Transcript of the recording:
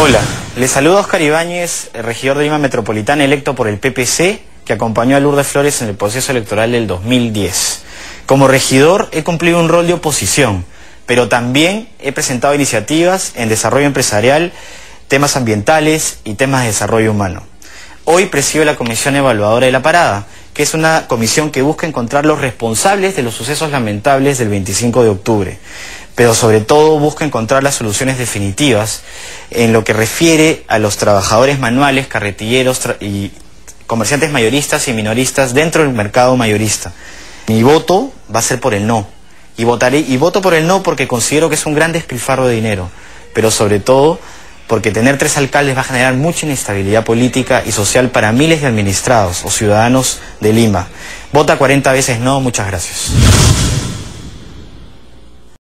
Hola, les saludo Oscar Ibáñez, regidor de Lima Metropolitana electo por el PPC, que acompañó a Lourdes Flores en el proceso electoral del 2010. Como regidor he cumplido un rol de oposición, pero también he presentado iniciativas en desarrollo empresarial, temas ambientales y temas de desarrollo humano. Hoy presido la Comisión Evaluadora de la Parada, que es una comisión que busca encontrar los responsables de los sucesos lamentables del 25 de octubre, pero sobre todo busca encontrar las soluciones definitivas en lo que refiere a los trabajadores manuales, carretilleros y comerciantes mayoristas y minoristas dentro del mercado mayorista. Mi voto va a ser por el no. Y, votaré, y voto por el no porque considero que es un gran despilfarro de dinero, pero sobre todo porque tener tres alcaldes va a generar mucha inestabilidad política y social para miles de administrados o ciudadanos de Lima. Vota 40 veces no, muchas gracias.